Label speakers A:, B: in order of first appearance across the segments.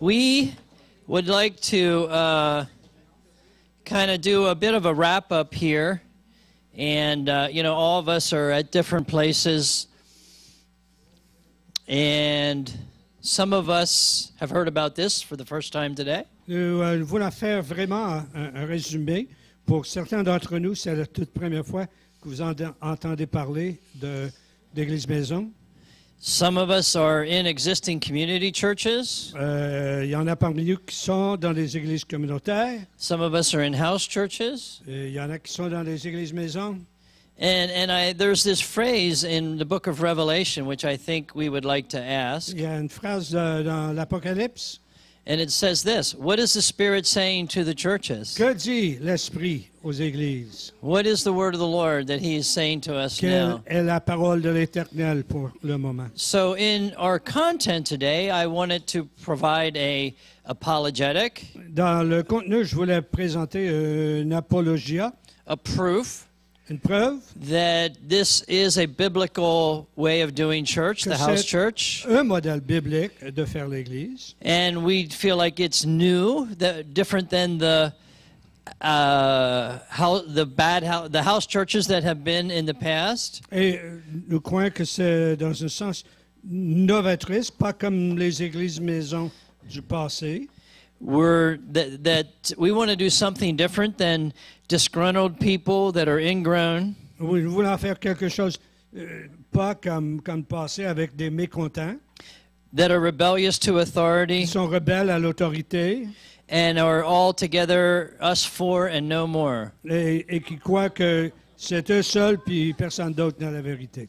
A: We would like to uh, kind of do a bit of a wrap up here. And, uh, you know, all of us are at different places. And some of us have heard about this for the first time today.
B: Nous euh, voulons faire vraiment un, résumé. Pour certains d'entre nous, c'est la toute première fois que vous en- entendez parler de d'Église Maison.
A: Some of us are in existing community churches.
B: Euh, il y en a parmi nous qui sont dans les églises communautaires.
A: Some of us are in house churches.
B: Euh, il y en a qui sont dans les églises maison.
A: And, and I, there's this phrase in the book of Revelation, which I think we would like to ask.
B: Il y a une phrase de- dans l'Apocalypse.
A: And it says this What is the Spirit saying to the churches?
B: Que dit l'Esprit aux églises?
A: What is the word of the Lord that He is saying to us
B: Quelle
A: now?
B: est la parole de l'Éternel pour le moment?
A: So, in our content today, I wanted to provide a apologetic,
B: Dans le contenu, je voulais présenter euh, une apologia,
A: a proof
B: une preuve,
A: that this is a biblical way of doing church,
B: Que
A: the house
B: c'est-
A: church.
B: un modèle biblique de faire l'Église.
A: And we feel like it's new, that different than the uh, how the bad house, the house churches that have been in the past?
B: Et euh, nous croyons que c'est dans un sens novatrice, pas comme les églises maisons du passé.
A: We're that, that we want to do something different than disgruntled people that are ingrown.
B: Oui, nous voulons faire quelque chose, euh, pas comme, comme le passé avec des mécontents,
A: that are rebellious to
B: qui
A: authority
B: sont rebelles à l'autorité
A: and are all together us four and no more.
B: et, et qui croient que c'est eux seuls puis personne d'autre dans la vérité.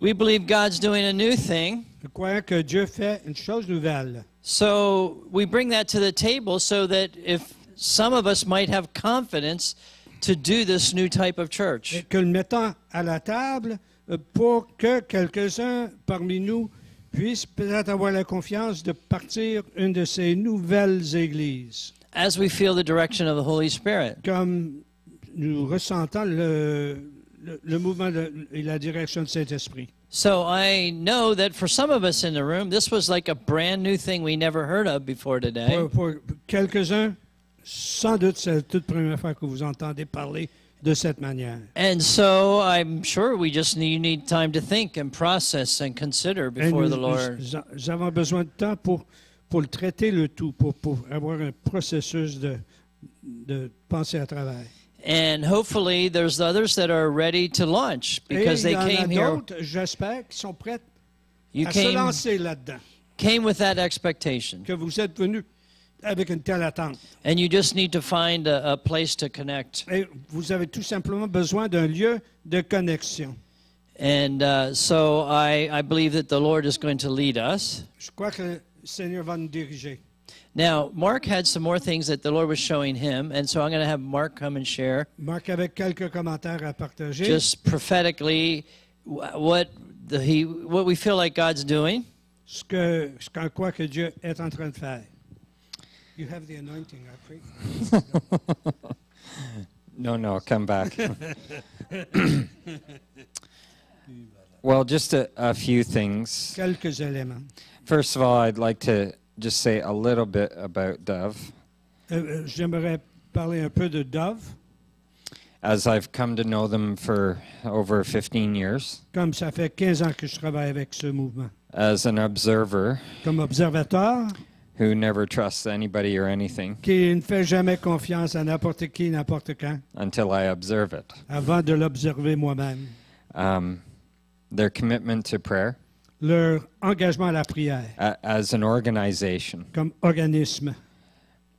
A: We believe God's doing a new thing.
B: Nous croyons que Dieu fait une chose nouvelle.
A: So we bring that to the table so that if some of us might have confidence to do this new type of
B: Et
A: church.
B: que le mettons à la table euh, pour que quelques-uns parmi nous puissent peut-être avoir la confiance de partir une de ces nouvelles églises.
A: As we feel the direction of the Holy Spirit.
B: Comme nous ressentons le, le, le mouvement de- et la direction de Saint-Esprit.
A: So I know that for some of us in the room, this was like a brand new thing we never heard of before today.
B: Pour, pour quelques-uns, sans doute, c'est la toute première fois que vous entendez parler de cette manière.
A: And so I'm sure we just need, need time to think and process and consider
B: Et
A: before
B: nous,
A: the Lord.
B: nous avons besoin de temps pour, pour le traiter le tout, pour, pour avoir un processus de, de pensée à travers.
A: And hopefully there's others that are ready to launch because
B: Et
A: they came here.
B: j'espère, qui sont prêts
A: You
B: à se lancer là-dedans,
A: came with that expectation.
B: que vous êtes venus avec une telle attente.
A: And you just need to find a, a place to connect.
B: Et vous avez tout simplement besoin d'un lieu de connexion.
A: And uh, so I, I believe that the Lord is going to lead us.
B: Je crois que le Seigneur va nous diriger.
A: Now, Mark had some more things that the Lord was showing him. And so I'm going to have Mark come and share
B: Marc avec quelques commentaires à partager.
A: just prophetically wh- what, the, he, what we feel like God's doing.
B: ce que ce qu'on croit que Dieu est en train de faire. You have the anointing, I pray.
C: No, no, come back. well, just a, a few things.
B: Quelques éléments.
C: First of all, I'd like to just say a little bit about Dove.
B: Euh, euh J'aimerais parler un peu de Dove.
C: As I've come to know them for over 15 years,
B: Comme ça fait 15 ans que je travaille avec ce mouvement.
C: as an observer
B: Comme observateur,
C: who never trusts anybody or anything
B: qui ne fait jamais confiance à n'importe qui, n'importe quand,
C: until I observe it,
B: avant de l'observer moi-même.
C: um, their commitment to prayer
B: Leur engagement à la prière
C: a, as an organization.
B: comme organisme.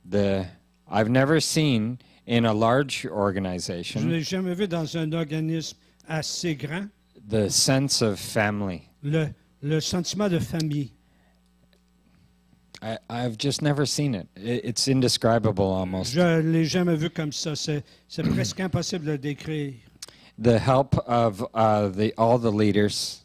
C: The I've never seen in a large
B: Je ne
C: organization
B: l'ai jamais vu dans un organisme assez grand.
C: the sense of family.
B: Le, le sentiment de famille.
C: I, I've just never seen it. It's indescribable almost.
B: Je ne l'ai jamais vu comme ça. C'est presque impossible de décrire.
C: The help of uh, the all the leaders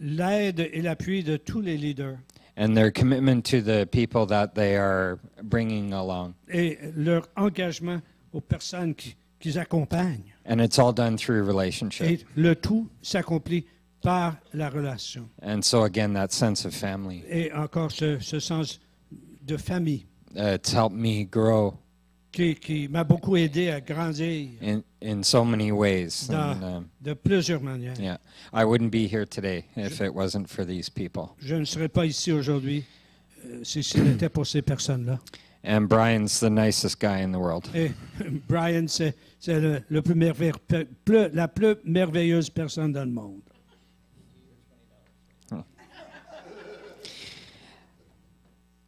B: L'aide et l'appui de tous les leaders
C: and their commitment to the people that they are bringing along,
B: et leur engagement aux personnes qui, qu'ils accompagnent.
C: and it's all done through relationship.
B: Et le tout s'accomplit par la relation.
C: And so, again, that sense of family.
B: Et encore ce, ce sens de famille
C: Uh, it's helped me grow
B: qui, qui m'a beaucoup aidé à grandir
C: in, in so many ways.
B: Da.
C: And, um,
B: de plusieurs manières.
C: yeah, I wouldn't be here today if it wasn't for these people.
B: Je ne serais pas ici aujourd'hui euh, si ce n'était pour ces personnes-là.
C: And Brian's the nicest guy in the world.
B: Et Brian, c'est le, le plus plus- la plus merveilleuse personne dans le monde.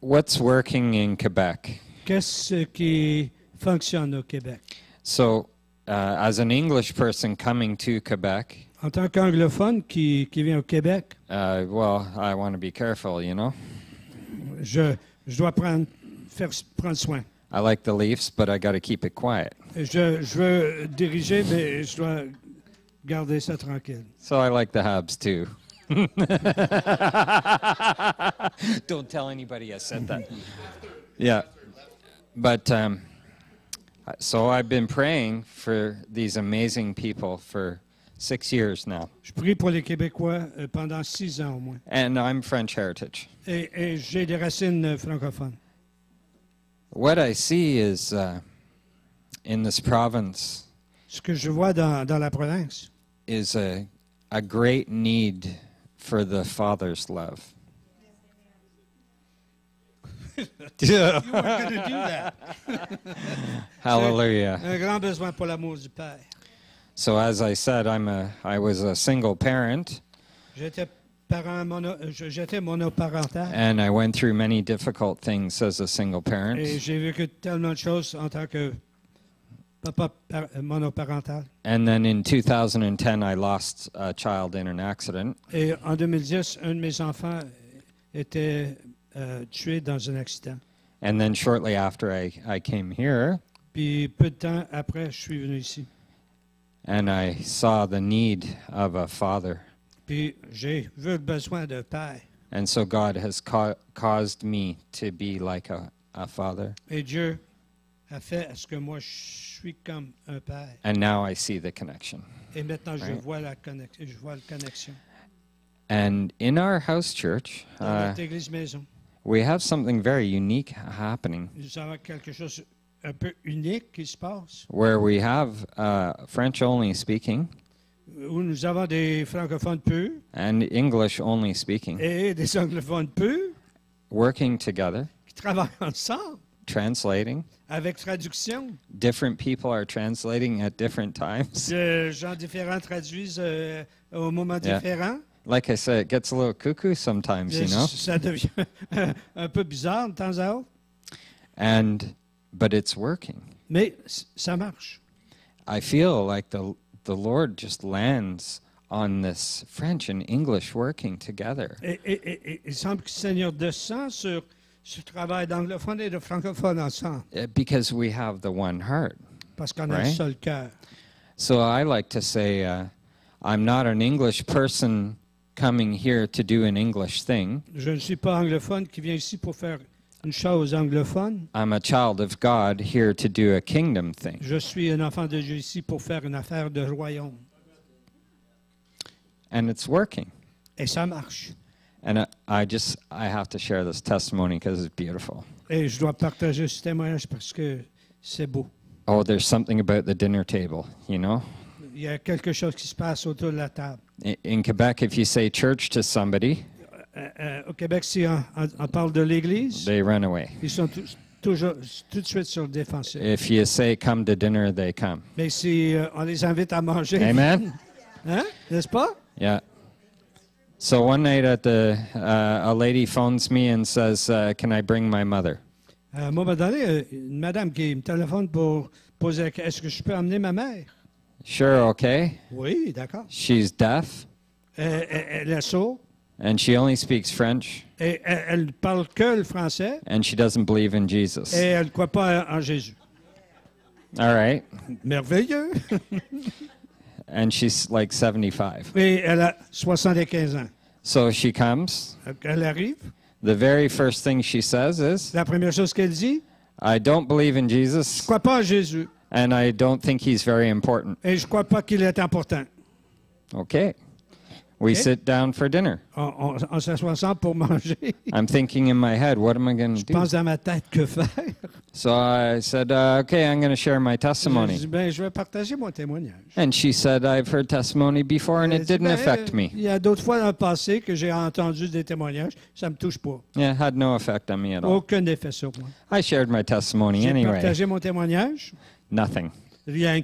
C: What's working in Quebec?
B: Qu'est-ce qui fonctionne au Québec?
C: So, uh, as an English person coming to Quebec,
B: En tant qu'anglophone qui, qui vient au Québec,
C: uh, well, I want to be careful, you know.
B: je, je dois prendre, faire, prendre soin.
C: I like the Leafs, but I got to keep it quiet.
B: Je, je veux diriger, mais je dois garder ça tranquille.
C: So I like the Habs too. Don't tell anybody I said that. yeah. But um, so I've been praying for these amazing people for six years now.
B: Je prie pour les Québécois euh, pendant six ans au moins.
C: And I'm French heritage.
B: Et, et j'ai des racines euh, francophones.
C: What I see is uh, in this province
B: Ce que je vois dans, dans la province,
C: is a, a great need for the Father's love.
B: You were going to do that.
C: Hallelujah.
B: Un grand besoin pour l'amour du Père.
C: So as I said, I'm a I was a single parent
B: J'étais parent mono, j'étais monoparental
C: and I went through many difficult things as a single
B: et
C: parent.
B: j'ai vécu tellement de choses en tant que Euh, monoparental.
C: And then in 2010 I lost a child in an accident
B: Et en 2010, un de mes enfants euh, était euh, tué dans un accident.
C: and then shortly after I, I came here
B: Puis peu de temps après, je suis venu ici.
C: and I saw the need of a father.
B: Puis j'ai vu le besoin de père.
C: And so God has ca- caused me to be like a, a father.
B: Et Dieu a fait à ce que moi, je suis comme un père.
C: And now I see the connection.
B: Et maintenant, je
C: Right.
B: vois la connexion. Je vois la connexion.
C: And in our house church, uh,
B: notre église maison,
C: we have something very unique happening
B: nous avons quelque chose un peu unique qui se passe,
C: where we have uh, French only speaking
B: où nous avons des francophones peu
C: and English only speaking
B: et des anglophones peu
C: working together,
B: qui travaillent ensemble
C: translating.
B: Avec traduction?
C: Different people are translating at different times.
B: De gens différents traduisent euh, au moment
C: Yeah.
B: différent?
C: Like I said, it gets a little cuckoo sometimes, you know?
B: Ça devient un peu bizarre de temps à autre,
C: And but it's working.
B: mais ça marche.
C: I feel like the the Lord just lands on this French and English working together.
B: Et, et- et- et il semble que le Seigneur descend sur ce travail d'anglophone et de francophone ensemble,
C: uh, Because we have the one heart.
B: parce qu'on a un
C: Right.
B: seul cœur.
C: So I like to say, uh, I'm not an English person coming here to do an English thing.
B: Je ne suis pas anglophone qui vient ici pour faire une chose anglophone.
C: I'm a child of God here to do a kingdom thing.
B: Je suis un enfant de Dieu ici pour faire une affaire de royaume.
C: And it's working.
B: Et ça marche.
C: And I, I just, I have to share this testimony because it's beautiful.
B: Et je dois partager ce témoignage parce que c'est beau.
C: Oh, there's something about the dinner table, you know?
B: Il y a quelque chose qui se passe autour de la table.
C: I- In Quebec, if you say church to somebody,
B: Euh, euh, au Québec, si on, on- on parle de l'Église,
C: they run away.
B: ils sont tous- toujours tout de suite sur le défensif.
C: If you say come to dinner, they come.
B: Mais si euh, on les invite à manger,
C: Amen?
B: hein, n'est-ce pas?
C: Yeah. So one night at the, uh, a lady phones me and says, uh, "Can I bring my mother?"
B: À un moment donné, euh, une madame qui me téléphone pour poser est-ce que je peux amener ma mère?
C: Sure, okay.
B: Oui, d'accord.
C: She's deaf
B: Euh, elle, elle est sourde
C: and she only speaks French
B: et elle parle que le français
C: and she doesn't believe in Jesus.
B: et elle croit pas en Jésus.
C: All right.
B: Merveilleux.
C: And she's like 75.
B: Et elle a 75 ans.
C: So she comes.
B: Elle arrive.
C: The very first thing she says is,
B: La première chose qu'elle dit,
C: "I don't believe in
B: je ne
C: Jesus
B: crois pas en Jésus
C: and I don't think he's very important."
B: et je ne crois pas qu'il est important.
C: Okay. We
B: Okay.
C: sit down for dinner.
B: On, on- on s'assoit ensemble pour manger.
C: I'm thinking in my head, what am I going to
B: Je
C: do?
B: pense dans ma tête que faire?
C: So I said, uh, okay, I'm going to share my
B: Je
C: testimony.
B: dis, ben, je vais partager mon témoignage.
C: And she said, I've heard testimony before and
B: Elle
C: it
B: dit,
C: didn't
B: ben,
C: affect me.
B: Il y a d'autres fois dans le passé que j'ai entendu des témoignages. Ça ne me touche pas.
C: Yeah, it had no effect on me at all.
B: Aucun effet sur moi.
C: I shared my testimony
B: J'ai
C: anyway.
B: partagé mon témoignage.
C: Nothing.
B: Rien.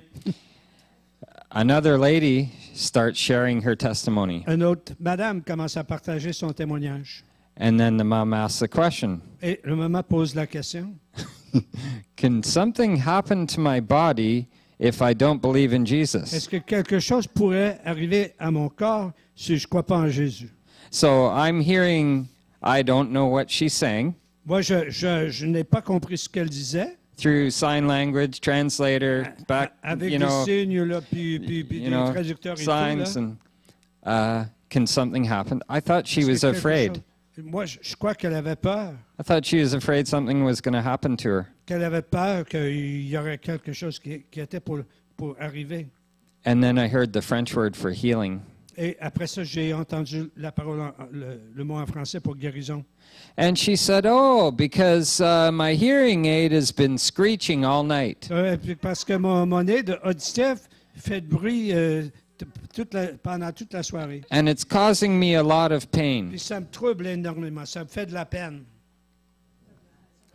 C: Another lady starts sharing her testimony.
B: Une autre madame commence à partager son témoignage.
C: And then the mom asks a question
B: Et le maman pose la question.
C: Can something happen to my body if I don't believe in Jesus?
B: Est-ce que quelque chose pourrait arriver à mon corps si je ne crois pas en Jésus?
C: So I'm hearing, I don't know what she's saying.
B: Moi, je, je- je n'ai pas compris ce qu'elle disait.
C: Through sign language, translator, back,
B: Avec
C: you
B: les
C: know,
B: signes, là, puis, puis, puis
C: you know, signs,
B: tout.
C: And uh, can something happen? I thought she was afraid.
B: Moi, je, je crois qu'elle avait peur.
C: I thought she was afraid something was going to happen to her.
B: Qu'elle avait peur qu'il y aurait quelque chose qui, qui était pour, pour arriver.
C: And then I heard the French word for healing.
B: Et après ça, j'ai entendu la parole, en- le, le mot en français pour guérison.
C: And she said, Oh, because uh, my hearing aid has been screeching all night.
B: Euh, parce que mon, mon aide auditif fait de bruit euh, toute la- pendant toute la soirée.
C: And it's causing me a lot of pain.
B: Puis ça me trouble énormément. Ça me fait de la peine.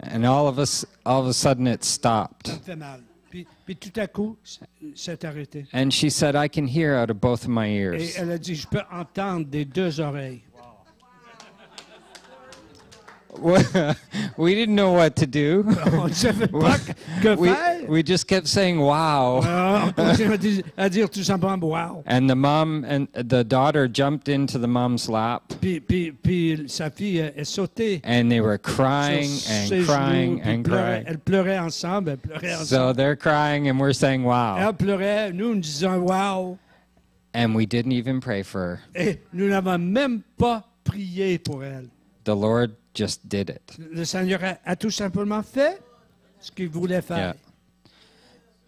C: And all of us, all of a sudden, it stopped.
B: Ça me fait mal. Puis, puis tout à coup, c- c'est arrêté.
C: And she said, I can hear out of both of my
B: Et
C: ears.
B: elle a dit, je peux entendre des deux oreilles.
C: we didn't know what to do.
B: On ne savait pas que- que
C: We, we just kept saying, wow.
B: Alors, on continue à dire, à dire tout simplement, wow.
C: And the mom and the daughter jumped into the mom's lap and they were crying and crying and crying.
B: Elle pleurait ensemble, elle pleurait
C: So they're crying and we're saying, wow.
B: Elle pleurait, nous nous disons wow.
C: And we didn't even pray for her.
B: Et nous n'avons même pas prié pour elle.
C: The Lord just did it.
B: Le Seigneur a, a tout simplement fait ce qu'il voulait faire.
C: Yeah.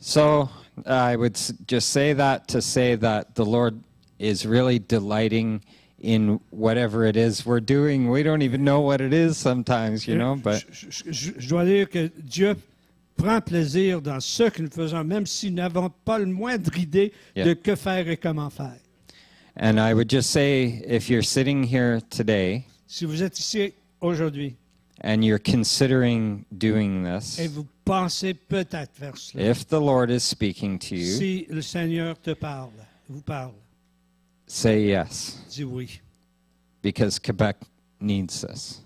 C: So I would s- just say that to say that the Lord is really delighting in whatever it is we're doing. We don't even know what it is sometimes, you euh, know, but
B: je, je- je- je dois dire que Dieu prend plaisir dans ce que nous faisons, même si nous n'avons pas le moindre idée
C: Yeah.
B: de que faire et comment faire.
C: and I would just say if you're sitting here today
B: Si vous êtes ici aujourd'hui
C: and you're considering doing this,
B: et vous pensez peut-être faire cela,
C: if the Lord is speaking to you,
B: si le Seigneur te parle, vous parle,
C: say yes
B: dis oui.
C: because Quebec needs this.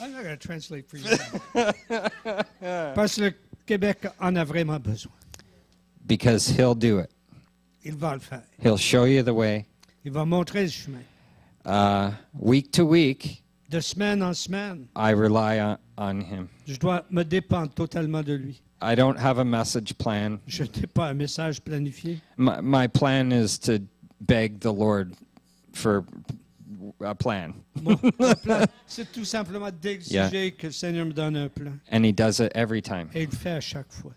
B: I'm not going to translate for you. Parce que le Québec en a vraiment besoin.
C: because he'll do it.
B: Il va le faire.
C: He'll show you the way.
B: Il va montrer le chemin.
C: Uh, week to week,
B: De semaine en semaine,
C: I rely on, on him.
B: je dois me dépendre totalement de lui.
C: I don't have a message plan.
B: Je n'ai pas un message planifié.
C: My, my plan is to beg the Lord for a plan,
B: Mon, plan, c'est tout simplement d'exiger que le Seigneur me donne un plan.
C: and He does it every time.
B: Et il le fait à chaque fois.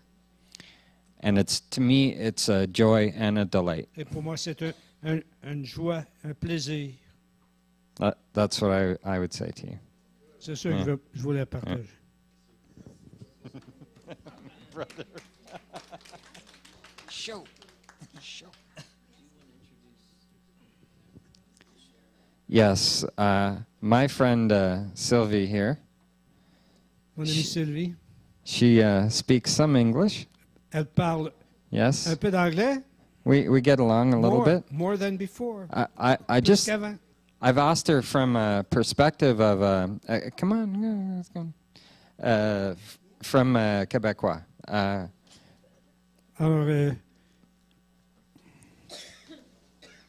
C: And it's to me, it's a joy and a delight.
B: Et pour moi, c'est un, un- une joie, un plaisir.
C: That, that's what I, I would say to you.
B: C'est ça que je, je voulais partager.
C: Brother, Show, show. Yes, uh, my friend uh, Sylvie here.
B: Mon amie Sylvie,
C: She uh, speaks some English.
B: Elle parle
C: Yes,
B: un peu d'anglais.
C: we we get along a little
B: more,
C: bit.
B: More than before.
C: I I, I just. I've asked her from a perspective of uh, uh, come on, yeah, let's go. Uh, from uh, Quebecois. Uh,
B: Alors, euh,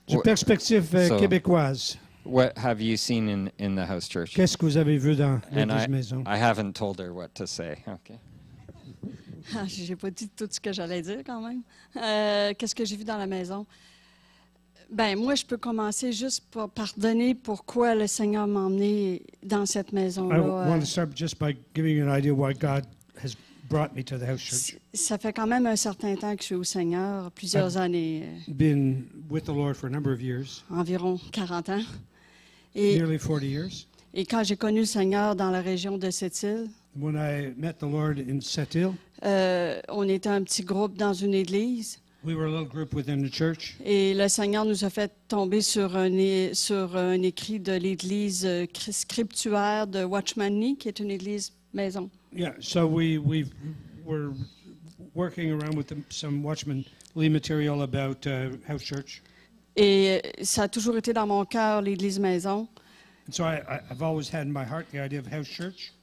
C: Wha-
B: perspective euh,
C: so-
B: québécoise,
C: what have you seen in in the house church?
B: qu'est-ce que vous avez vu dans
C: And
B: l'église
C: I
B: maison?
C: I haven't told her what to say. Okay.
D: Ah, J'ai pas dit tout ce que j'allais dire quand même. Euh, Qu'est-ce que j'ai vu dans la maison? Ben moi, je peux commencer juste par, par donner pourquoi le Seigneur m'a emmené dans cette
B: I
D: maison-là.
B: want
D: Euh,
B: to start just by giving you an idea why God has brought me to the house church.
D: Ça fait quand même un certain temps que je suis au Seigneur, plusieurs années,
B: Been with the Lord for a number of years,
D: environ 40 ans. Et,
B: nearly 40 years.
D: et quand j'ai connu le Seigneur dans la région de cette île,
B: When I met the Lord in
D: euh, on était un petit groupe dans une église
B: we were a little group within the church,
D: et le Seigneur nous a fait tomber sur un, sur un écrit de l'église euh, cri- scriptuaire de Watchman Nee, qui est une église maison.
B: Yeah, so we we were working around with some Watchman Lee material about uh, house church,
D: Et ça a toujours été dans mon cœur, l'église maison.
B: and so I, I've always had in my heart the idea of house church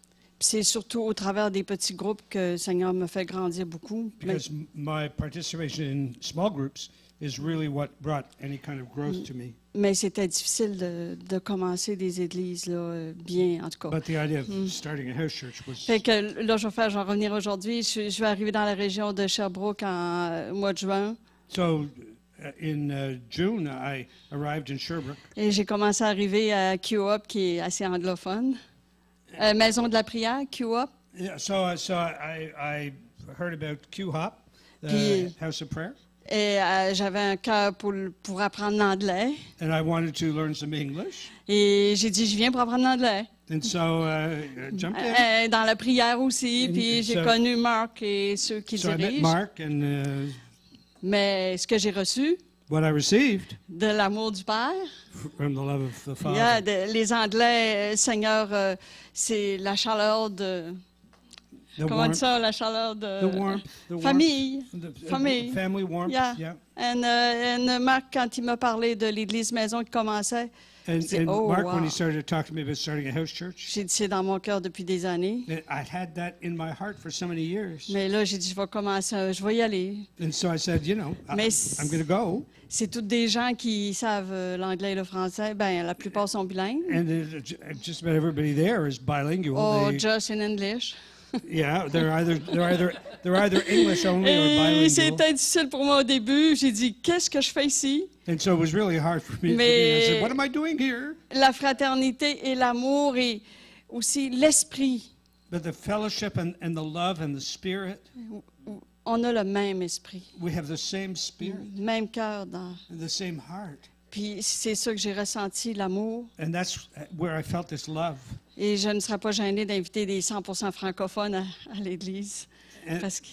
D: c'est surtout au travers des petits groupes que le Seigneur me fait grandir beaucoup. Mais-
B: because m- my participation in small groups is really what brought any kind of growth to me.
D: Mais c'était difficile de, de commencer des églises là, bien, en tout cas.
B: But the idea of starting a house church was
D: Fait que là, je vais faire, revenir aujourd'hui. Je, je vais arriver dans la région de Sherbrooke en euh, mois de juin.
B: so. Uh, in uh, June, I arrived in Sherbrooke,
D: Et j'ai commencé à arriver à Q-Up, qui est assez anglophone. Euh, Maison de la prière, Q-Up.
B: Yeah, so uh, so I, I heard about Q Hop, the
D: Puis-
B: House of Prayer,
D: Et euh, j'avais un cœur pour, pour apprendre l'anglais.
B: and I wanted to learn some English,
D: Et j'ai dit, je viens pour apprendre l'anglais.
B: and so uh, jumped in.
D: Euh, dans la prière aussi.
B: Et-
D: Puis j'ai
B: ça-
D: connu Marc et ceux qui
B: So I met
D: dirigent.
B: Mark, and uh,
D: Mais ce que j'ai reçu,
B: what I received
D: de l'amour du Père,
B: from the love of the Father.
D: Yeah, de- les Anglais, euh, Seigneur, euh, c'est la chaleur de.
B: the
D: comment
B: warmth,
D: ça, la chaleur de.
B: the warmth, the warmth,
D: famille.
B: the, uh,
D: famille.
B: family warmth.
D: Yeah.
B: yeah.
D: And, euh, and Marc, quand il m'a parlé de l'église maison qui commençait,
B: And, and
D: oh,
B: Mark, when
D: wow.
B: he started to talk to me about starting a house church,
D: j'ai dit c'est dans mon cœur depuis des années.
B: I had that in my heart for so many years.
D: Mais là, j'ai dit je vais commencer, je vais y aller.
B: And so I said, you know,
D: Mais
B: I'm going to go.
D: C'est tous des gens qui savent euh, l'anglais et le français. Ben, la plupart sont bilingues.
B: And ju- just about everybody there is bilingual.
D: Or
B: They-
D: just in English.
B: Yeah, they're either they're either they're either English only or
D: Et
B: bilingual.
D: c'était difficile pour moi au début. J'ai dit qu'est-ce que je fais ici?
B: And so it was really hard for me. me. I said, what am I doing here?
D: la fraternité et l'amour et aussi l'esprit.
B: But the fellowship and, and the love and the spirit,
D: On a le même esprit,
B: we have the same spirit
D: même cœur. Dans...
B: and the same heart.
D: Puis c'est ça que j'ai ressenti, l'amour.
B: And that's where I felt this love.
D: Et je ne serais pas gênée d'inviter des 100 francophones à, à l'Église. Parce que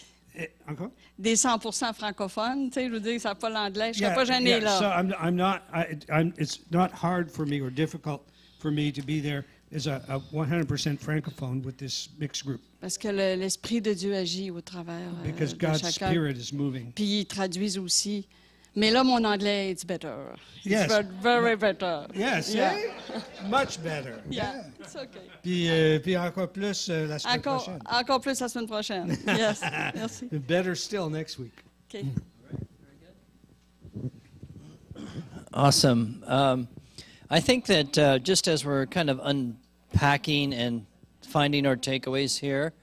B: encore?
D: des 100 francophones, tu sais, je veux dire, ça n'a pas l'anglais. Je ne serais
B: Yeah,
D: pas gênée
B: yeah,
D: là.
B: So I'm, I'm not. I, I'm, it's not hard for me or difficult for me to be there as a, a 100% francophone with this mixed group
D: Parce que le- l'Esprit de Dieu agit au travers euh,
B: because
D: de
B: God's
D: chacun.
B: spirit is moving.
D: Puis ils traduisent aussi. Mais là, mon anglais, it's better.
B: Yes.
D: ve- very better.
B: Yes,
D: Yeah.
B: eh? much better.
D: Yeah, it's okay.
B: Puis, euh, puis encore plus euh, la semaine
D: Encore,
B: prochaine.
D: encore plus la semaine prochaine. Yes, merci.
B: Better still next week.
D: OK.
A: Awesome. Um, I think that uh, just as we're kind of unpacking and finding our takeaways here,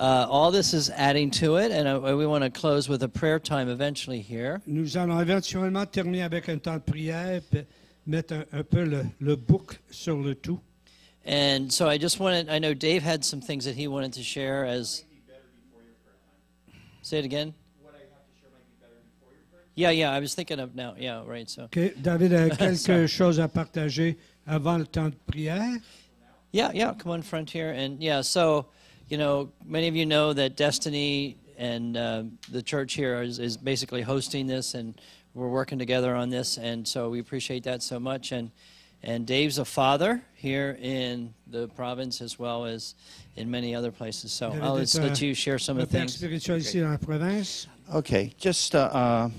A: uh, all this is adding to it, and uh, we want to close with a prayer time eventually here.
B: Nous allons éventuellement terminer avec un temps de prière, puis mettre un, un peu le, le bouc sur le tout.
A: And so I just wanted, I know Dave had some things that he wanted to share as. Say it again. Yeah, yeah, I was thinking of now. Yeah, right. So,
B: OK. David a quelque chose à partager avant le temps de prière.
A: yeah, yeah, come on front here. And yeah, so, you know, many of you know that Destiny and uh, the church here is, is basically hosting this, and we're working together on this. And so we appreciate that so much. And, and Dave's a father here in the province as well as in many other places. So
B: David
A: I'll
B: est
A: just let you share some of the things.
B: spirituel ici dans la province.
E: Okay, just uh, uh,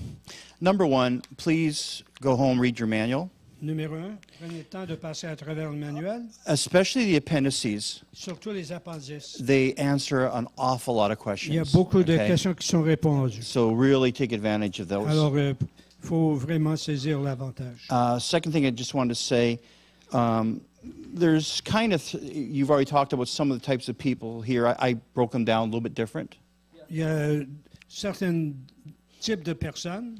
E: number one, please go home, read your manual,
B: Numéro un, prenez le temps de passer à travers le manuel,
E: especially the appendices.
B: surtout les appendices.
E: They answer an awful lot of
B: Il y a
E: questions.
B: beaucoup de
E: okay?
B: questions qui sont répondues.
E: So really take advantage of those.
B: Alors, il faut vraiment saisir l'avantage.
E: Uh, second thing I just wanted to say, um, there's kind of, you've already talked about some of the types of people here. I, I broke them down a little bit different.
B: Il y a certains types de personnes.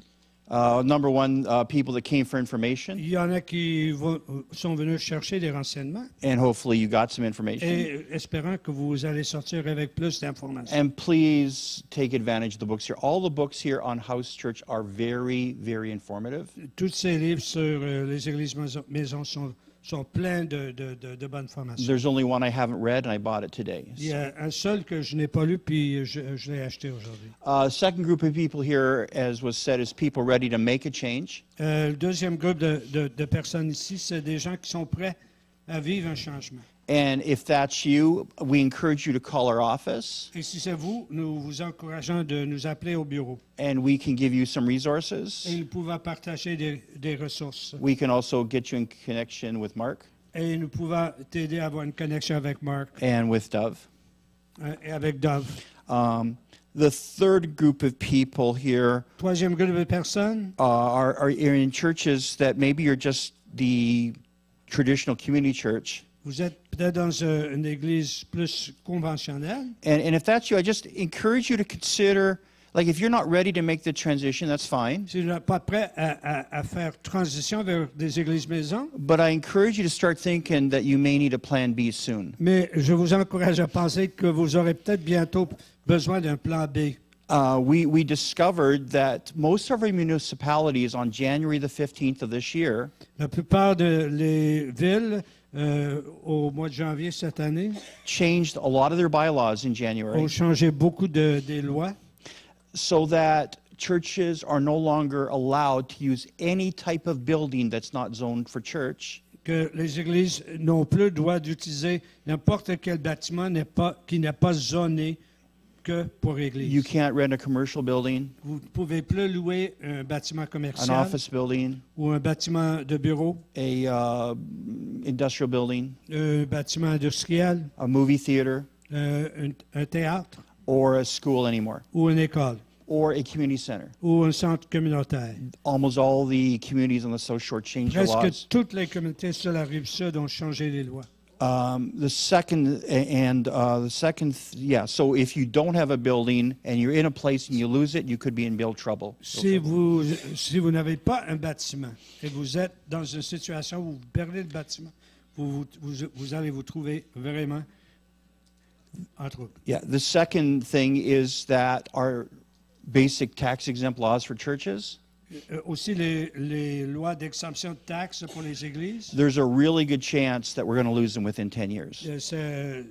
E: Uh, number one, uh, people that came for information,
B: Il y en a qui vont- sont venus chercher des renseignements
E: and hopefully you got some information.
B: et espérant que vous allez sortir avec plus d'informations.
E: And please take advantage of the books here. All the books here on House Church are very, very informative.
B: Tous ces livres sur euh, les églises maison- sont, sont pleins de, de, de, de bonnes formations.
E: There's only one I haven't read, and I bought it today.
B: Il y a un seul que je n'ai pas lu, puis je, je l'ai acheté aujourd'hui.
E: Uh, second group of people here, as was said, is people ready to make a change.
B: Euh, le deuxième groupe de, de- de personnes ici, c'est des gens qui sont prêts à vivre un changement.
E: And if that's you, we encourage you to call our office,
B: Et si c'est vous, nous vous encourageons de nous appeler au bureau.
E: and we can give you some resources.
B: Et nous pouvons partager des, des ressources.
E: We can also get you in connection with Mark
B: Et nous pouvons t'aider à avoir une connection avec Mark
E: and with Dove.
B: euh, et avec Dove.
E: Um, the third group of people here
B: Troisième groupe de personnes,
E: uh, are, are in churches that maybe you're just the traditional community church.
B: Vous êtes peut-être dans une église plus conventionnelle.
E: And, and if that's you, I just encourage you to consider, like, if you're not ready to make the transition, that's fine.
B: Si vous n'êtes pas prêt à, à- à faire transition vers des églises maisons,
E: But I encourage you to start thinking that you may need a plan B soon.
B: mais je vous encourage à penser que vous aurez peut-être bientôt besoin d'un plan B.
E: Uh, we, we discovered that most of our municipalities on January the 15th of this year
B: La plupart des villes, euh, au mois de janvier cette année,
E: changed a lot of their bylaws in January
B: ont changé beaucoup de, des lois
E: so that churches are no longer allowed to use any type of building that's not zoned for church.
B: que les églises n'ont plus le droit d'utiliser n'importe quel bâtiment n'est pas, qui n'est pas zoné que pour
E: You can't rent a commercial building,
B: Vous ne pouvez plus louer un bâtiment
E: an
B: commercial
E: office building,
B: ou un bâtiment de bureau,
E: a uh, industrial building,
B: un bâtiment industriel,
E: a movie theater,
B: euh, un, un théâtre
E: or a school anymore,
B: ou une école
E: or a community center.
B: ou un centre communautaire.
E: Almost all the communities on the South Shore changed their laws.
B: Presque toutes les communautés sur la rive sud ont changé les lois.
E: Um, the second and uh, the second, th- yeah. So if you don't have a building and you're in a place and you lose it, you could be in real trouble.
B: Si vous, si vous n'avez pas un bâtiment et vous êtes dans une situation où vous perdez le bâtiment, vous, vous- vous allez vous trouver vraiment en trouble.
E: Yeah. The second thing is that our basic tax exempt laws for churches.
B: Euh, aussi, les, les lois d'exemption de taxes pour les églises,
E: There's a really good chance that we're going to lose them within 10 years.
B: euh, c'est euh,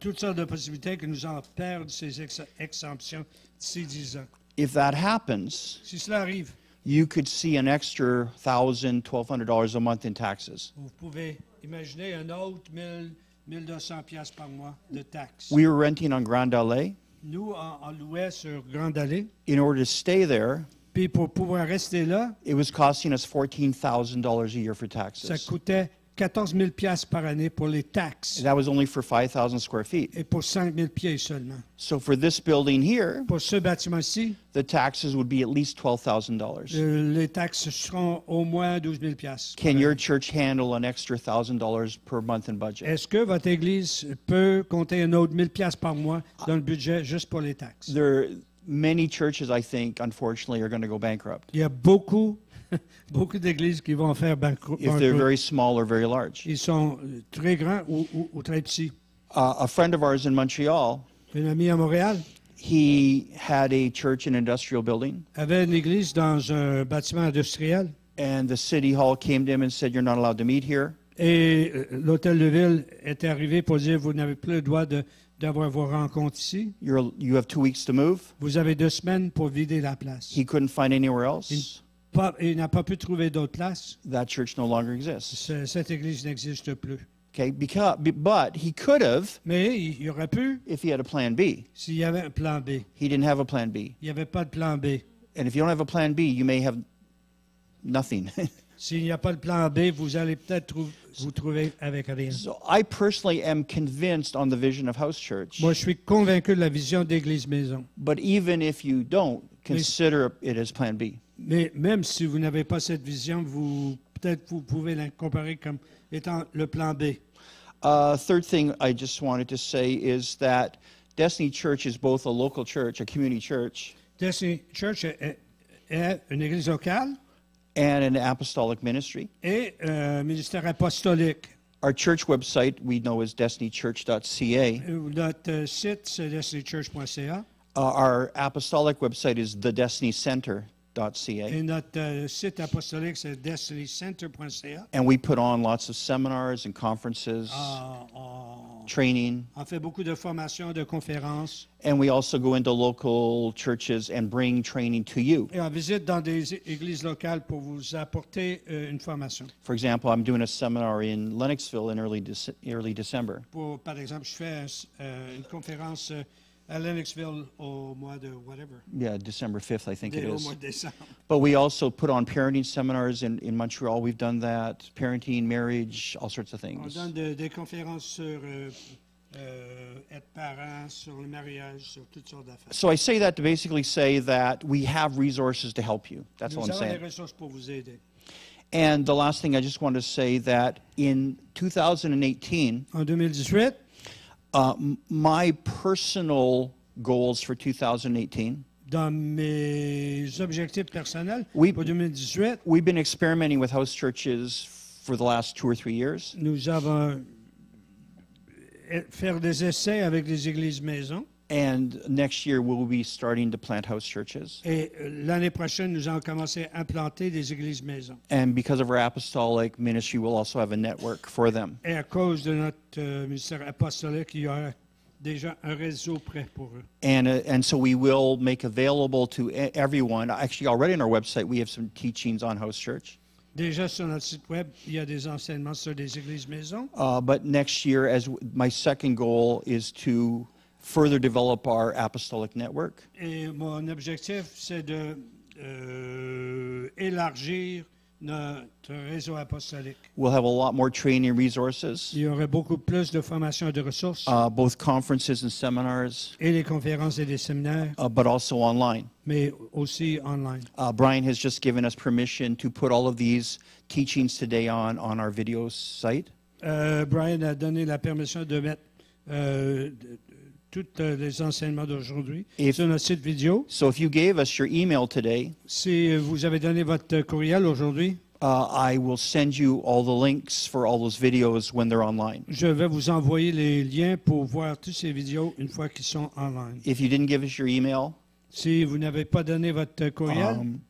B: toutes sortes de possibilités que nous perdre ces ex- exemptions d'ici 10 ans.
E: If that happens,
B: Si cela arrive,
E: you could see an extra thousand, twelve hundred dollars a month in taxes.
B: vous pouvez imaginer un autre 1000, 1200 pièces par mois de taxes.
E: We were renting on Grand Allée.
B: Nous, on, on louait sur Grande Allée.
E: In order to stay there,
B: Puis pour pouvoir rester là,
E: it was costing us fourteen thousand dollars a year for
B: ça
E: taxes.
B: coûtait 14 000 pièces par année pour les taxes
E: And that was only for five thousand square feet.
B: et pour 5 000 pieds seulement.
E: So for this building here,
B: Pour ce bâtiment-ci,
E: the taxes would be at least twelve thousand dollars.
B: euh, les taxes seront au moins 12 000 pièces.
E: Can your church handle an extra thousand dollars per month in budget?
B: Est-ce que votre église peut compter un autre 1000 pièces par mois dans le budget juste pour les taxes?
E: There, many churches, I think, unfortunately, are going to go bankrupt
B: Il y a beaucoup, beaucoup d'églises qui vont faire banquerot-
E: if they're very small or very large.
B: Ils sont euh, très grands ou, ou- ou très petits.
E: Uh, a friend of ours in Montreal,
B: Un ami à Montréal
E: he had a church and industrial building,
B: avait une église dans un bâtiment industriel
E: and the city hall came to him and said, "You're not allowed to meet here."
B: et euh, l'hôtel de ville est arrivé pour dire vous n'avez plus le droit de- d'avoir vos rencontres ici.
E: You're, you have two weeks to move.
B: Vous avez deux semaines pour vider la place.
E: He couldn't find anywhere else.
B: Pas- il n'a pas pu trouver d'autre place.
E: That church no longer exists.
B: Ce- cette église n'existe plus.
E: Okay, because but he could have
B: Mais il, il aurait pu
E: if he had a plan B.
B: s'il y avait un plan B.
E: He didn't have a plan B.
B: Il n'y avait pas de plan B.
E: And if you don't have a plan B, you may have nothing.
B: S'il n'y a pas de plan B, vous allez peut-être trou- vous trouver avec rien.
E: so I personally am convinced on the vision of House Church.
B: Moi, je suis convaincu de la vision d'Église Maison.
E: But even if you don't, consider it as plan B.
B: Mais même si vous n'avez pas cette vision, vous peut-être vous pouvez la comparer comme étant le plan B.
E: Uh, third thing I just wanted to say is that Destiny Church is both a local church, a community church,
B: Destiny Church est- est une église locale
E: and an apostolic ministry.
B: et un ministère apostolique.
E: Our church website we know is destinychurch.ca.
B: Euh, Notre euh, site, c'est destinychurch.ca
E: Uh, our apostolic website is thedestinycenter.ca.
B: et notre euh, site apostolique, c'est destinycenter.ca.
E: And we put on lots of seminars and conferences,
B: Ah, on,
E: training,
B: on fait beaucoup de formations, de conférences
E: and we also go into local churches and bring training to you.
B: et on visite dans des é- églises locales pour vous apporter euh, une formation.
E: For example, I'm doing a seminar in Lennoxville in early, Dece- early December.
B: Pour, par exemple, je fais euh, une conférence euh, à Lennoxville au oh, mois de whatever,
E: Yeah, December 5th, I think it
B: au oh
E: is.
B: mois de décembre.
E: But we also put on parenting seminars in, in Montreal. We've done that. Parenting, marriage, all sorts of
B: On
E: things.
B: donne de- des conférences sur euh, euh, être parent, sur le mariage, sur toutes sortes d'affaires.
E: So I say that to basically say that we have resources to help you. That's all
B: Nous
E: I'm
B: avons des
E: saying.
B: ressources pour vous aider.
E: And the last thing I just want to say that in 2018,
B: En 2018,
E: uh, my personal goals for 2018,
B: dans mes objectifs personnels
E: Oui.
B: pour 2018,
E: we've been experimenting with house churches for the last two or three years.
B: nous avons euh, faire des essais avec des églises maisons.
E: And next year, we'll be starting to plant house churches.
B: Et euh, l'année prochaine, nous allons commencer à implanter des églises maisons.
E: And because of our apostolic ministry, we'll also have a network for them.
B: Et à cause de notre euh, ministère apostolique, il y a déjà un réseau prêt pour eux.
E: And, uh, and so we will make available to everyone. Actually, already on our website, we have some teachings on house church.
B: Déjà sur notre site web, il y a des enseignements sur des églises maisons.
E: Uh, but next year, as my second goal is to further develop our apostolic network.
B: Et mon objectif, c'est de euh, élargir notre réseau apostolique.
E: We'll have a lot more training resources,
B: Il y aurait beaucoup plus de formations et de ressources,
E: uh, both conferences and seminars,
B: et des conférences et des séminaires,
E: uh, but also online.
B: mais aussi online.
E: Uh, Brian has just given us permission to put all of these teachings today on, on our video site.
B: Euh, Brian a donné la permission de mettre euh, de- de- tous euh, les enseignements d'aujourd'hui sur notre site vidéo.
E: So if you gave us your email today,
B: Si vous avez donné votre courriel aujourd'hui,
E: uh, I will send you all the links for all those videos when they're online.
B: je vais vous envoyer les liens pour voir toutes ces vidéos une fois qu'ils sont online.
E: If you didn't give us your email,
B: Si vous n'avez pas donné votre courriel,
E: um,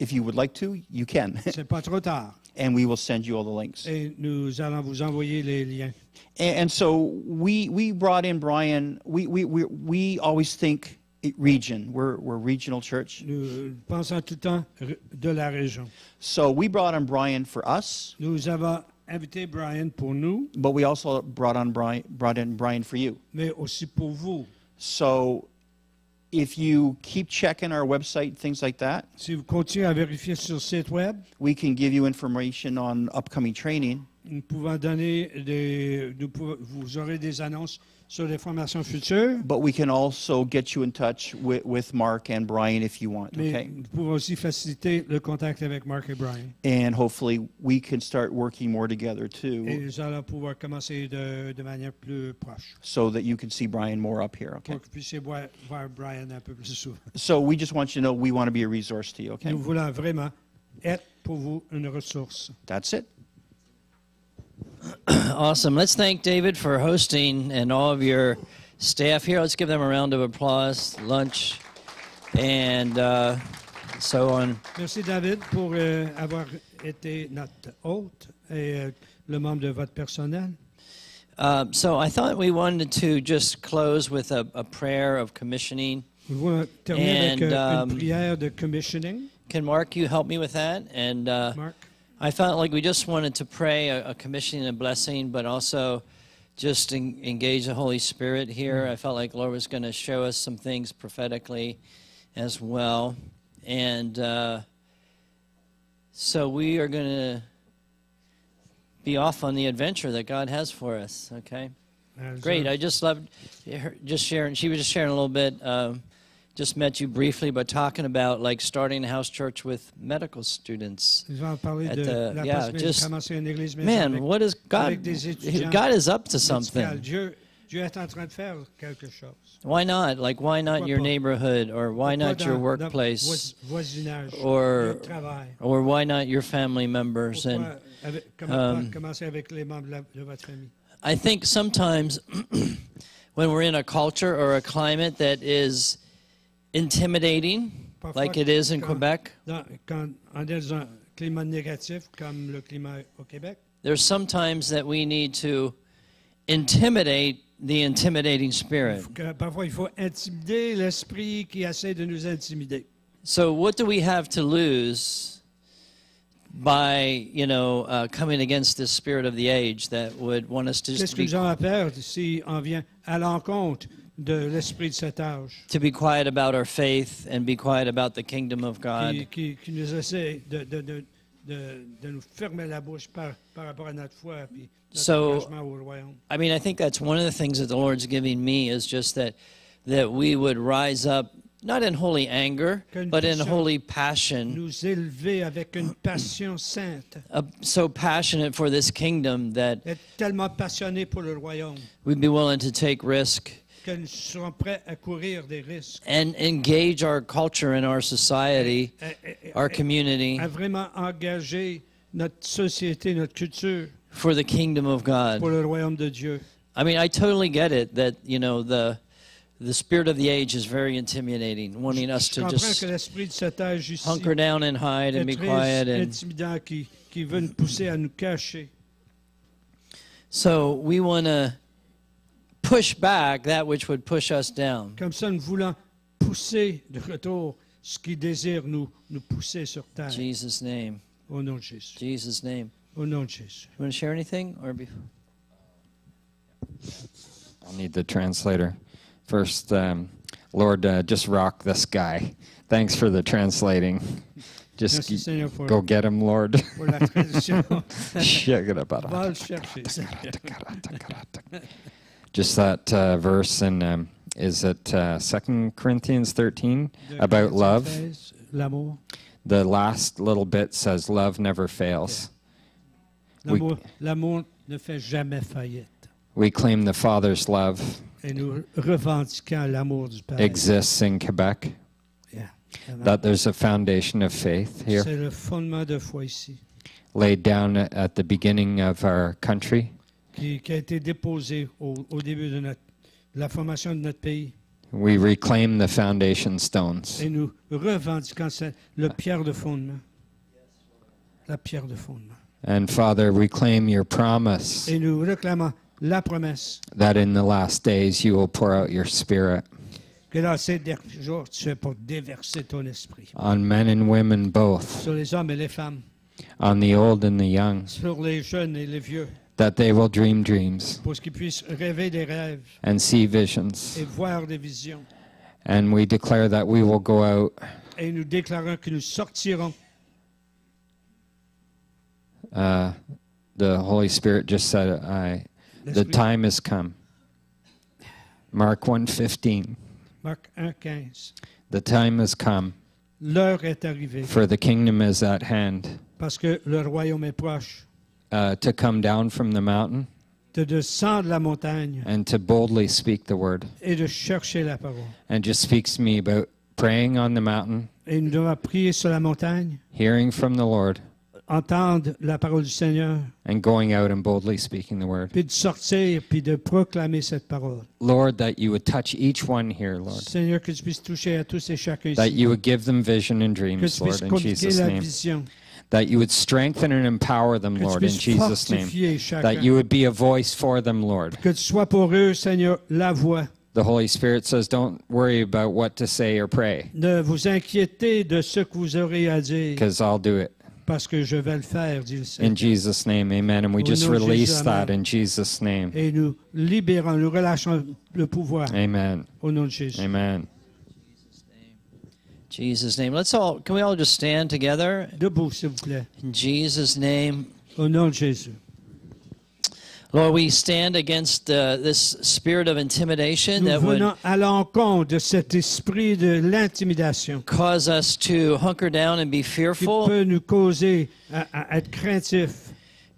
E: if you would like to, you can,
B: c'est pas trop tard.
E: and we will send you all the links.
B: Et nous allons vous envoyer les liens.
E: And, and so we we brought in Brian. We we we, we always think it- region. We're we're a regional church.
B: Nous euh, pensons tout le temps de la région.
E: So we brought on Brian for us,
B: Nous avons invité Brian pour nous,
E: but we also brought on Brian brought in Brian for you.
B: mais aussi pour vous.
E: So if you keep checking our website, things like that,
B: Si vous continuez à vérifier sur site web,
E: we can give you information on upcoming training.
B: Nous pouvons donner des, nous pouvons- vous aurez des annonces sur les formations futures,
E: But we can also get you in touch with, with Mark and Brian if you want.
B: mais
E: Okay?
B: nous pouvons aussi faciliter le contact avec Mark et Brian.
E: And hopefully we can start working more together
B: Et
E: too,
B: nous allons pouvoir commencer de, de manière plus proche
E: so that you can see Brian more up here. Okay?
B: pour que vous puissiez voir, voir Brian un peu plus souvent.
E: So we just want you to know we want to be a resource to you. Okay?
B: Nous voulons vraiment être pour vous une ressource.
E: That's it.
A: Awesome. Let's thank David for hosting and all of your staff here. Let's give them a round of applause, lunch, and uh, so on.
B: Merci David pour euh, avoir été notre hôte et euh, le membre de votre personnel.
A: Uh, so I thought we wanted to just close with a, a prayer of commissioning.
B: Nous voulons terminer avec
A: And,
B: euh,
A: um,
B: une prière de commissioning.
A: Can Mark you help me with that? And uh,
B: Marc,
A: I felt like we just wanted to pray a, a commissioning and a blessing, but also just en- engage the Holy Spirit here. I felt like Lord was going to show us some things prophetically as well. And uh, so we are going to be off on the adventure that God has for us, okay? Great. I just loved her just sharing. She was just sharing a little bit. Um, just met you briefly, but talking about like starting a house church with medical students.
B: je vais en parler
A: at the-
B: la
A: yeah, just-
B: de commencer une église maison
A: Man,
B: avec
A: what is God?
B: avec des étudiants
A: God is up to something.
B: Dieu Dieu est en train de faire quelque chose.
A: Why not? Like, why not
B: Pourquoi
A: your
B: pas?
A: neighborhood, or why not your
B: dans-
A: workplace, or or why not your family members? And
B: avec-
A: um,
B: pas commencer avec les membres de, la- de votre famille.
A: I think sometimes when we're in a culture or a climate that is intimidating,
B: Parfois,
A: like it is in
B: quand-
A: Quebec,
B: Dans, quand dans un climat négatif comme le climat au Québec,
A: there's sometimes that we need to intimidate the intimidating spirit.
B: parfois il faut intimider l'esprit qui essaie de nous intimider.
A: So, what do we have to lose by, you know, uh, coming against this spirit of the age that would want us to
B: Qu'est-ce que nous avons à perdre si on vient à l'encontre de l'esprit de cet âge.
A: To be quiet about our faith and be quiet about the kingdom of God?
B: qui, qui- qui nous essaie de, de- de- de- de nous fermer la bouche par, par rapport à notre foi et notre
A: So-
B: engagement au royaume?
A: I mean, I think that's one of the things that the Lord's giving me is just that that we would rise up not in holy anger, but in holy passion,
B: Nous élever avec une passion sainte,
A: uh, so passionate for this kingdom that
B: tellement passionnés pour le royaume.
A: we'd be willing to take risk
B: que nous serons prêts à courir des risques,
A: and engage our culture and our society,
B: à, à-
A: our community
B: à vraiment engager notre société, notre culture
A: for the kingdom of God.
B: pour le royaume de Dieu.
A: I mean, I totally get it that, you know, the the spirit of the age is very intimidating, wanting us to just
B: que l'esprit de cet âge ici
A: hunker down and hide and be quiet and
B: qui, qui veut nous pousser à nous
A: so we want to push back that which would push us down.
B: Comme ça, nous voulons pousser de retour ce qui désire nous, nous pousser sur terre.
A: Jesus name.
B: Au nom de Jésus.
A: Jesus name.
B: Au nom de Jésus.
A: You want to share anything or be
C: I'll need the translator. First, um, Lord, uh, just rock this guy. Thanks for the translating. Just
B: Merci Seigneur pour,
C: go get him, Lord.
B: pour la traduction.
C: Shagadabarata.
B: Va le chercher.
C: Just that uh, verse in, um, is it uh, 2 Corinthians 13
B: De
C: about love? The last little bit says, Love never fails. We-
B: L'amour, ne fait jamais faillite.
C: We claim the Father's love
B: Et nous revendiquons l'amour du Père.
C: exists in Quebec,
B: Yeah.
C: That there's a foundation of faith here
B: C'est le fondement de foi ici,
C: laid down at the beginning of our country.
B: Qui, qui a été déposé au, au début de, notre, de la formation de notre pays.
C: We reclaim the foundation stones.
B: Et nous revendiquons cette- le pierre de fondement. La pierre de fondement.
C: And Father, we claim your promise
B: Et nous réclamons la promesse
C: that in the last days you will pour out your Spirit
B: que dans ces derniers jours, tu es pour déverser ton esprit
C: on men and women both,
B: sur les hommes et les femmes,
C: on the old and the young,
B: sur les jeunes et les vieux,
C: that they will dream dreams
B: pour qu'ils puissent rêver des rêves
C: and see visions.
B: et voir des visions.
C: And we declare that we will go out
B: Et nous déclarons que nous sortirons.
C: Uh, the Holy Spirit just said, I, the
B: L'Esprit-
C: time has come. Mark 1:15.
B: Marc 1,15.
C: The time has come,
B: L'heure est arrivée
C: for the kingdom is at hand.
B: parce que le royaume est proche.
C: Uh, to come down from the mountain
B: De descendre la montagne
C: and to boldly speak the word.
B: et de chercher la parole.
C: And just speaks to me about praying on the mountain,
B: Et nous devons prier sur la montagne,
C: hearing from the Lord,
B: entendre la parole du Seigneur,
C: and going out and boldly speaking the word.
B: puis de sortir, puis de proclamer cette parole.
C: Lord, that you would touch each one here, Lord.
B: Seigneur, que tu puisses toucher à tous et chacun
C: That
B: ici.
C: you would give them vision and
B: Que
C: dreams,
B: tu puisses
C: Lord, in
B: communiquer
C: Jesus'
B: la
C: name.
B: vision.
C: That you would strengthen and empower them, Lord, in Jesus' name.
B: chacun.
C: That you would be a voice for them, Lord.
B: Que tu sois pour eux, Seigneur, la voix.
C: The Holy Spirit says, don't worry about what to say or pray,
B: Ne vous inquiétez de ce que vous aurez à dire,
C: because I'll do it.
B: parce que je vais le faire, dit le
C: In Jesus' name, amen. And we
B: Au
C: just release
B: Jésus,
C: that in Jesus' name.
B: Et nous libérons, nous relâchons le pouvoir
C: Amen.
B: au nom de Jésus.
C: Amen.
A: Jesus name. Let's all can we all just stand together
B: Debout, s'il vous plaît,
A: in Jesus name.
B: au nom de Jésus.
A: Lord, we stand against uh, this spirit of intimidation
B: Nous
A: that would
B: à l'encontre de cet esprit de l'intimidation
A: cause us to hunker down and be
B: qui
A: fearful
B: peut nous causer à, à être craintifs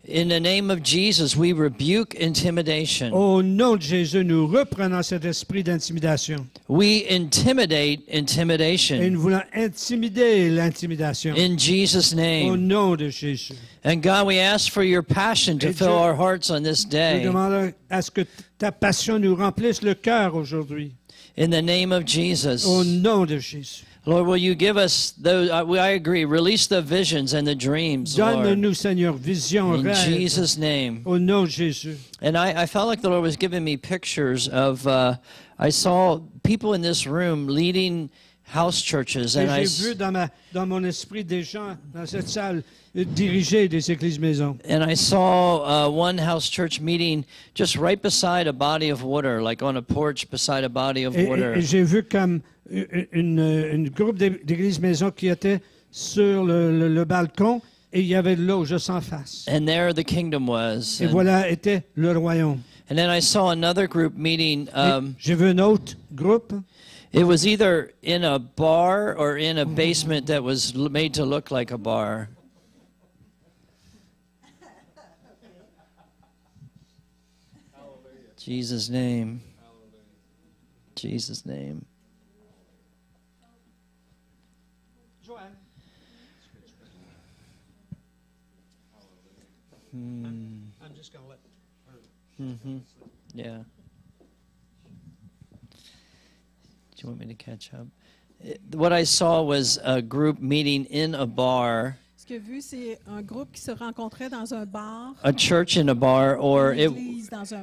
A: In the name of Jesus, we rebuke intimidation.
B: Au nom de Jésus, nous reprenons cet esprit d'intimidation.
A: We intimidate intimidation.
B: Et nous voulons intimider l'intimidation.
A: in Jesus'
B: Au
A: name.
B: nom de Jésus.
A: And God, we ask for your passion to
B: Et
A: fill
B: Dieu-
A: our hearts on this
B: Nous
A: day.
B: demandons à ce que ta passion nous remplisse le cœur aujourd'hui.
A: In the name of Jesus.
B: Au nom de Jésus.
A: Lord, will you give us those? I I agree. Release the visions and the dreams, Lord.
B: Donne-nous, Seigneur, vision,
A: In
B: rêve.
A: Jesus' name.
B: Au nom de Jésus.
A: And I, I felt like the Lord was giving me pictures of, uh, I saw people in this room leading house churches. And I,
B: j'ai vu dans, ma, dans mon esprit des gens dans cette salle diriger des églises maisons.
A: and I saw uh, one house church meeting just right beside a body of water, like on a porch beside a body of
B: Et,
A: water.
B: et j'ai vu comme une, une- groupe d'églises maisons qui était sur le, le- le balcon et il y avait l'eau juste en face.
A: And there the kingdom was.
B: Et
A: And,
B: voilà était le royaume.
A: and then I saw another group meeting. Um,
B: j'ai vu un autre groupe.
A: it was either in a bar or in a basement that was made to look like a bar. Jesus' name. Jesus' name. hmm I'm just going to let Mm-hmm. Yeah. Do you want me to catch up? It- what I saw was a group meeting in a bar,
F: Ce que j'ai vu, c'est un groupe qui se rencontrait dans un bar,
A: a church in a bar, or it,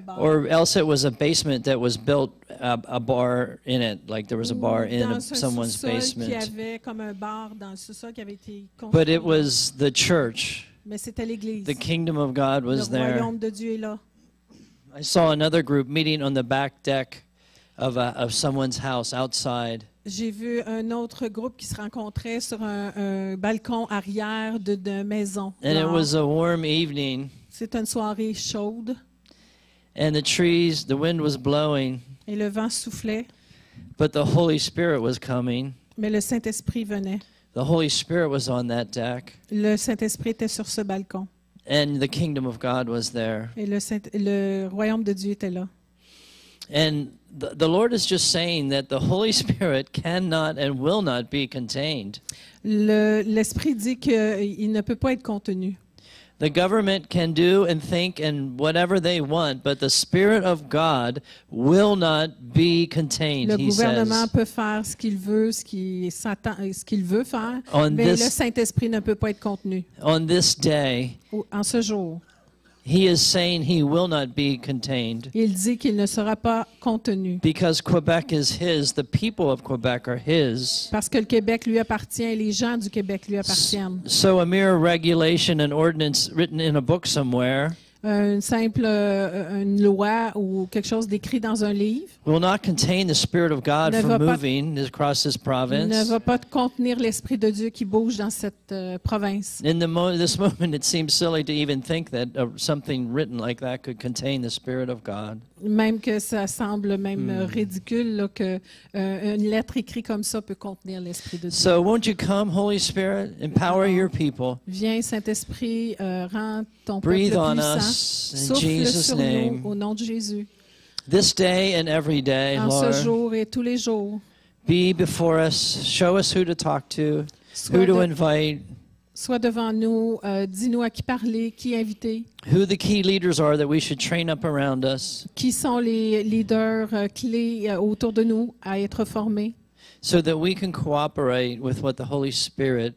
F: bar.
A: or else it was a basement that was built a, a bar in it, like there was a bar in a, someone's
F: sous-sol qui
A: basement.
F: avait comme un bar dans le sous-sol qui avait été construit.
A: But it was the church.
F: Mais c'était l'église.
A: The kingdom of God
F: Le
A: was there.
F: royaume de Dieu est là.
A: I saw another group meeting on the back deck of a, of someone's house outside.
F: J'ai vu un autre groupe qui se rencontrait sur un, un balcon arrière de, de maison.
A: And it
F: dehors.
A: was a warm evening,
F: C'était une soirée chaude
A: and the trees, the wind was blowing,
F: et le vent soufflait,
A: but the Holy Spirit was coming.
F: mais le Saint-Esprit venait.
A: The Holy Spirit was on that deck,
F: Le Saint-Esprit était sur ce balcon
A: and the kingdom of God was there.
F: et le, Saint- le royaume de Dieu était là.
A: And the, the Lord is just saying that the Holy Spirit cannot and will not be contained.
F: Le- L'Esprit dit qu'il ne peut pas être contenu.
A: The government can do and think and whatever they want, but the Spirit of God will not be contained,
F: Le gouvernement peut faire ce qu'il veut, ce qu'il s'attend- ce qu'il veut faire,
A: On
F: mais le
A: this,
F: Saint-Esprit ne peut pas être contenu.
A: on this day,
F: En ce jour,
A: he is saying he will not be contained
F: il dit qu'il ne sera pas contenu
A: because Quebec is his, the people of Quebec are his.
F: parce que le Québec lui appartient et les gens du Québec lui appartiennent.
A: So a mere regulation and ordinance written in a book somewhere
F: Une simple euh, une loi ou quelque chose d'écrit dans un livre
A: will not contain the Spirit of God
F: Ne
A: from
F: va pas-
A: moving across this
F: ne
A: province.
F: va pas contenir l'Esprit de Dieu qui bouge dans cette euh, province.
A: In the mo- this moment, it seems silly to even think that uh, something written like that could contain the Spirit of God.
F: Même que ça semble même
A: Hmm.
F: euh, ridicule là, que euh, une lettre écrite comme ça peut contenir l'Esprit de Dieu.
A: So, won't you come, Holy Spirit, empower your people,
F: Viens, Saint-Esprit, euh, rends ton
A: breathe
F: peuple
A: on
F: puissant.
A: us Jesus'
F: sur
A: name,
F: nous au nom de Jésus.
A: this day and every day,
F: En ce
A: Lord.
F: jour et tous les jours.
A: Be before us, show us who to talk to,
F: Sois,
A: who to
F: de-
A: invite,
F: sois devant nous, euh, dis-nous à qui parler, qui inviter,
A: who the key leaders are that we should train up around us,
F: qui sont les leaders euh, clés euh, autour de nous à être formés,
A: so that we can cooperate with what the Holy Spirit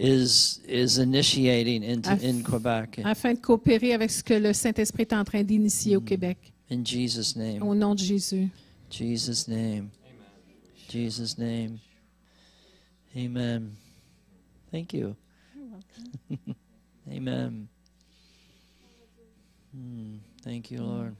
A: is is initiating into,
F: Af-
A: in Quebec.
F: afin de coopérer avec ce que le Saint-Esprit est en train d'initier au Québec.
A: In Jesus' name.
F: Au nom de Jésus.
A: Jesus' name. Jesus' name. Amen. Thank you. Amen. Hmm. Thank you, Lord.